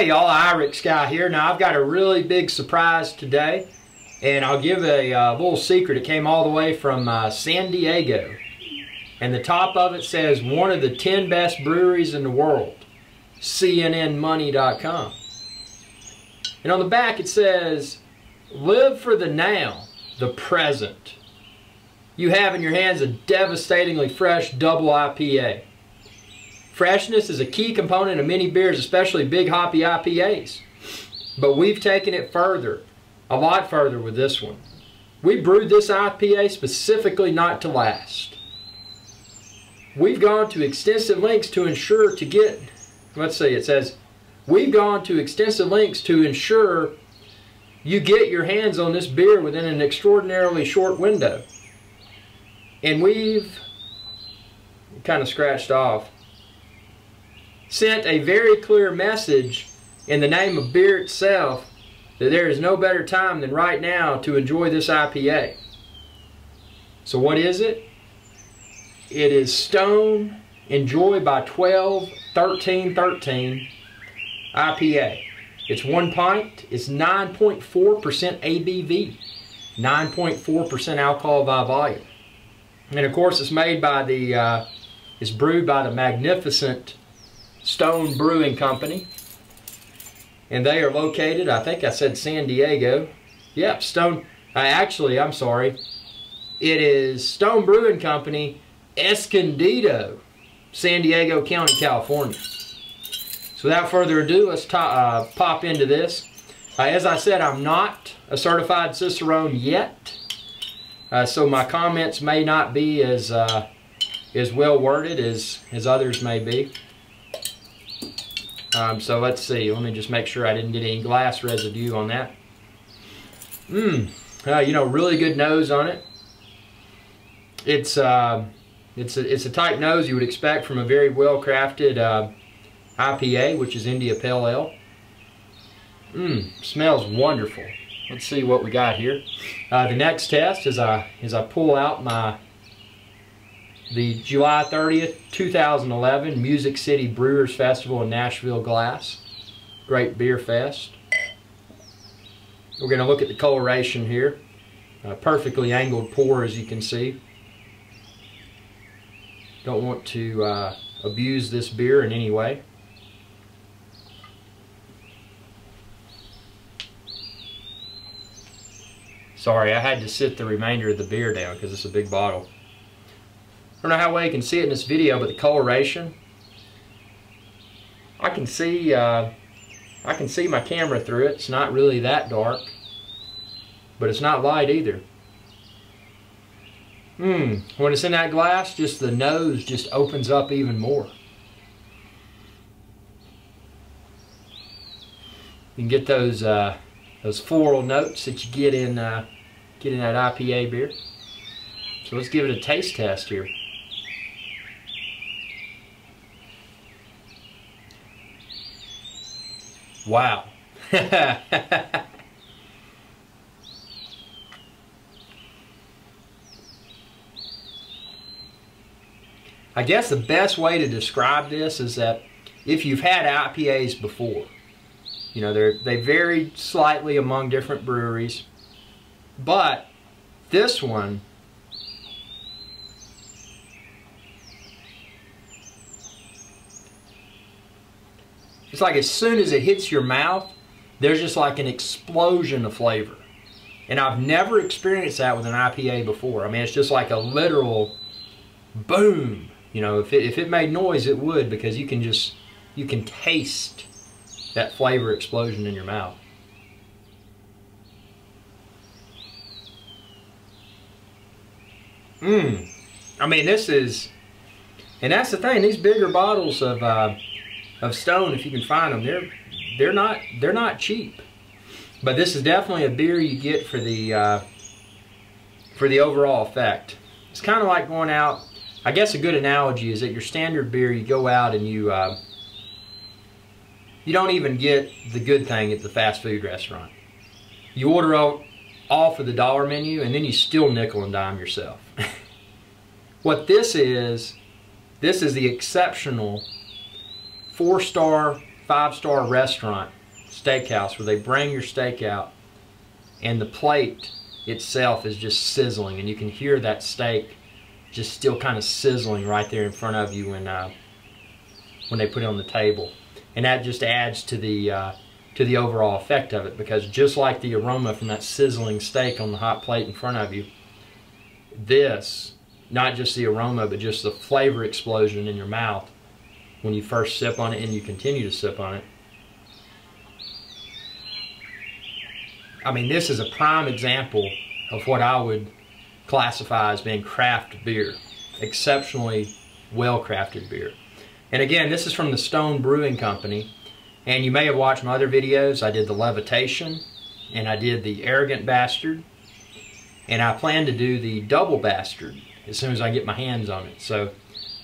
Hey y'all, Irix Guy here. Now I've got a really big surprise today and I'll give a uh, little secret. It came all the way from uh, San Diego and the top of it says one of the 10 best breweries in the world, cnnmoney.com. And on the back it says, live for the now, the present. You have in your hands a devastatingly fresh double IPA. Freshness is a key component of many beers, especially big hoppy IPAs. But we've taken it further, a lot further with this one. We brewed this IPA specifically not to last. We've gone to extensive lengths to ensure to get, let's see, it says, we've gone to extensive lengths to ensure you get your hands on this beer within an extraordinarily short window. And we've kind of scratched off sent a very clear message in the name of beer itself that there is no better time than right now to enjoy this IPA. So what is it? It is Stone Enjoy by 12 13 13 IPA. It's one pint. It's 9.4% ABV. 9.4% alcohol by volume. And of course it's made by the, uh, it's brewed by the magnificent Stone Brewing Company. And they are located, I think I said San Diego. Yep, Stone, uh, actually, I'm sorry. It is Stone Brewing Company, Escondido, San Diego County, California. So without further ado, let's uh, pop into this. Uh, as I said, I'm not a certified Cicerone yet. Uh, so my comments may not be as, uh, as well worded as, as others may be. Um, so let's see. Let me just make sure I didn't get any glass residue on that. Mmm. Uh, you know, really good nose on it. It's uh, it's a, it's a type nose you would expect from a very well crafted uh, IPA, which is India Pale Ale. Mmm. Smells wonderful. Let's see what we got here. Uh, the next test is I is I pull out my the July 30th, 2011 Music City Brewers Festival in Nashville Glass. Great beer fest. We're going to look at the coloration here. A perfectly angled pour as you can see. Don't want to uh, abuse this beer in any way. Sorry, I had to sit the remainder of the beer down because it's a big bottle. I don't know how well you can see it in this video, but the coloration, I can see, uh, I can see my camera through it. It's not really that dark, but it's not light either. Hmm, when it's in that glass, just the nose just opens up even more. You can get those uh, those floral notes that you get in uh, get in that IPA beer. So let's give it a taste test here. Wow. I guess the best way to describe this is that if you've had IPAs before, you know, they they vary slightly among different breweries, but this one It's like as soon as it hits your mouth, there's just like an explosion of flavor. And I've never experienced that with an IPA before. I mean, it's just like a literal boom. You know, if it, if it made noise, it would because you can just, you can taste that flavor explosion in your mouth. Mmm. I mean, this is, and that's the thing, these bigger bottles of, uh, of stone if you can find them. They're they're not they're not cheap, but this is definitely a beer you get for the uh, for the overall effect. It's kind of like going out. I guess a good analogy is that your standard beer, you go out and you uh, you don't even get the good thing at the fast food restaurant. You order out off of the dollar menu and then you still nickel and dime yourself. what this is, this is the exceptional four-star, five-star restaurant, steakhouse, where they bring your steak out and the plate itself is just sizzling and you can hear that steak just still kind of sizzling right there in front of you when uh, when they put it on the table. And that just adds to the uh, to the overall effect of it because just like the aroma from that sizzling steak on the hot plate in front of you this not just the aroma but just the flavor explosion in your mouth when you first sip on it and you continue to sip on it I mean, this is a prime example of what I would classify as being craft beer. Exceptionally well-crafted beer. And again, this is from the Stone Brewing Company. And you may have watched my other videos. I did the Levitation, and I did the Arrogant Bastard. And I plan to do the Double Bastard as soon as I get my hands on it. So,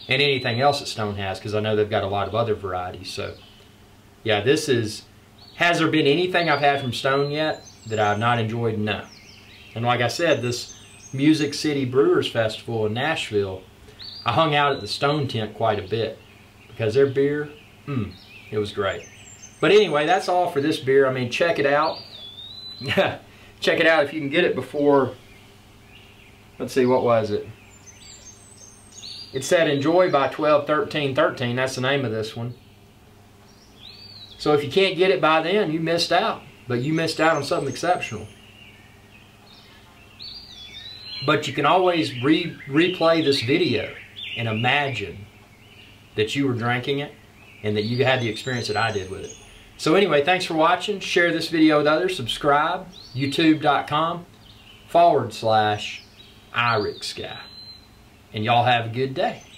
and anything else that Stone has, because I know they've got a lot of other varieties. So, yeah, this is, has there been anything I've had from Stone yet? that I've not enjoyed? No. And like I said, this Music City Brewers Festival in Nashville, I hung out at the Stone Tent quite a bit because their beer, hmm, it was great. But anyway, that's all for this beer. I mean, check it out. check it out if you can get it before, let's see, what was it? It said enjoy by 12, 13, 13. That's the name of this one. So if you can't get it by then, you missed out. But you missed out on something exceptional. But you can always re replay this video and imagine that you were drinking it and that you had the experience that I did with it. So anyway, thanks for watching. Share this video with others. Subscribe. YouTube.com forward slash IRIX guy. And y'all have a good day.